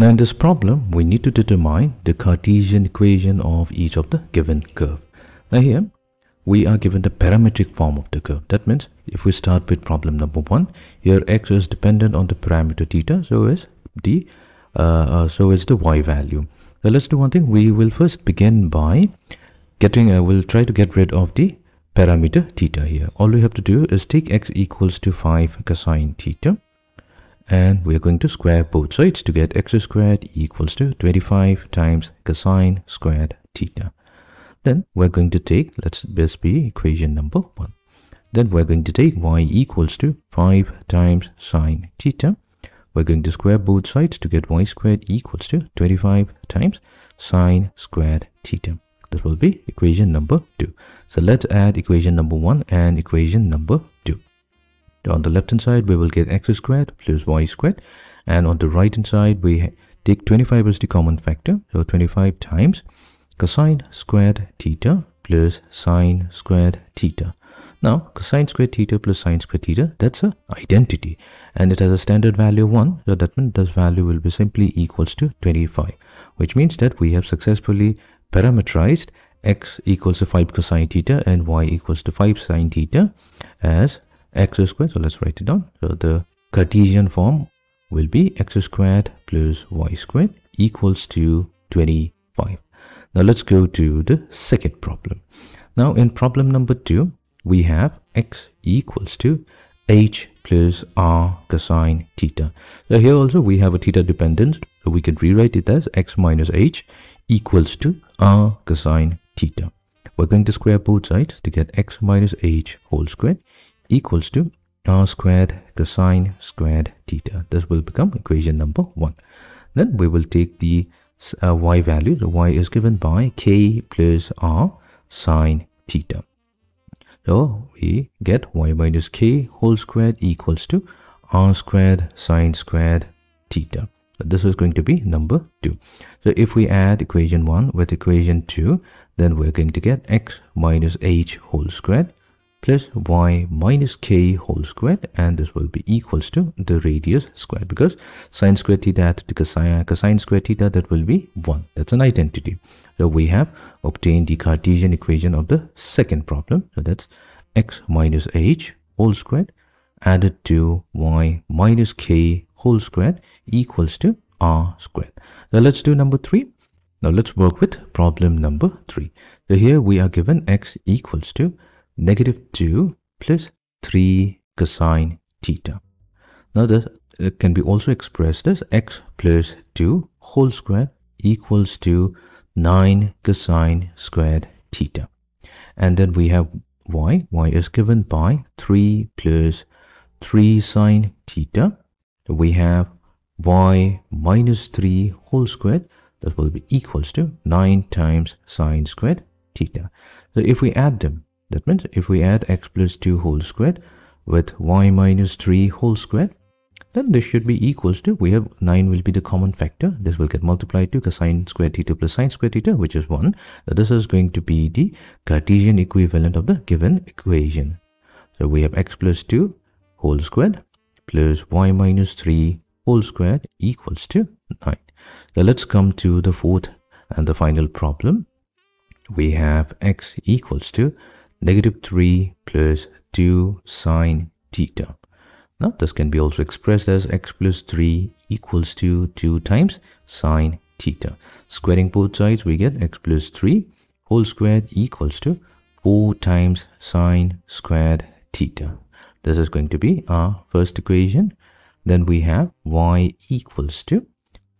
Now in this problem, we need to determine the Cartesian equation of each of the given curve. Now here, we are given the parametric form of the curve. That means if we start with problem number one, here x is dependent on the parameter theta, so is the uh, uh, so is the y value. Let's do one thing. We will first begin by getting. Uh, we'll try to get rid of the parameter theta here. All we have to do is take x equals to 5 cosine theta and we're going to square both sides to get x squared equals to 25 times cosine squared theta. Then we're going to take, let's this be equation number 1. Then we're going to take y equals to 5 times sine theta. We're going to square both sides to get y squared equals to 25 times sine squared theta. This will be equation number 2. So let's add equation number 1 and equation number 2. On the left hand side, we will get x squared plus y squared. And on the right hand side, we take 25 as the common factor. So 25 times cosine squared theta plus sine squared theta. Now, cosine squared theta plus sine squared theta, that's a identity. And it has a standard value of 1. So that means this value will be simply equals to 25. Which means that we have successfully parameterized x equals to 5 cosine theta and y equals to 5 sine theta as x squared. So let's write it down. So the Cartesian form will be x squared plus y squared equals to 25. Now let's go to the second problem. Now in problem number 2, we have x equals to h plus r cosine theta. So here also we have a theta dependence. So we can rewrite it as x minus h equals to r cosine theta. We're going to square both sides to get x minus h whole squared equals to r squared cosine squared theta. This will become equation number 1. Then we will take the uh, y value. The y is given by k plus r sine theta. So we get y minus k whole squared equals to r squared sine squared theta. So this is going to be number 2. So if we add equation 1 with equation 2, then we're going to get x minus h whole squared plus y minus k whole squared and this will be equals to the radius squared because sine squared theta to cosine, cosine squared theta that will be 1 that's an identity. So we have obtained the cartesian equation of the second problem. So that's x minus h whole squared added to y minus k whole squared equals to r squared. Now let's do number three. Now let's work with problem number three. So here we are given x equals to negative 2 plus 3 cosine theta. Now this uh, can be also expressed as x plus 2 whole square equals to 9 cosine squared theta. And then we have y. y is given by 3 plus 3 sine theta. We have y minus 3 whole squared that will be equals to 9 times sine squared theta. So if we add them, that means if we add x plus 2 whole squared with y minus 3 whole squared, then this should be equals to, we have 9 will be the common factor. This will get multiplied to cosine squared theta plus sine squared theta, which is 1. So this is going to be the Cartesian equivalent of the given equation. So we have x plus 2 whole squared plus y minus 3 whole squared equals to 9. So let's come to the fourth and the final problem. We have x equals to negative 3 plus 2 sine theta. Now this can be also expressed as x plus 3 equals to 2 times sine theta. Squaring both sides we get x plus 3 whole squared equals to 4 times sine squared theta. This is going to be our first equation. Then we have y equals to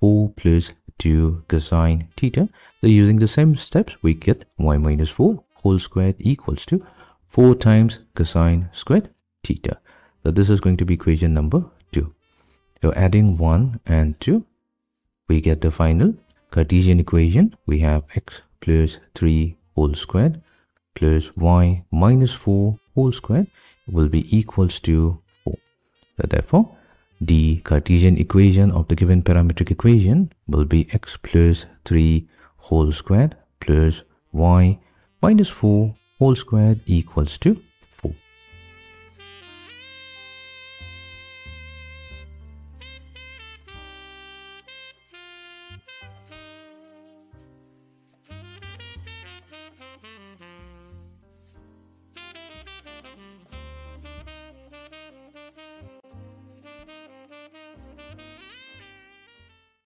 4 plus 2 cosine theta. So using the same steps we get y minus 4 whole squared equals to 4 times cosine squared theta. So this is going to be equation number 2. So adding 1 and 2, we get the final Cartesian equation. We have x plus 3 whole squared plus y minus 4 whole squared will be equals to 4. So therefore, the Cartesian equation of the given parametric equation will be x plus 3 whole squared plus y minus 4 whole squared equals to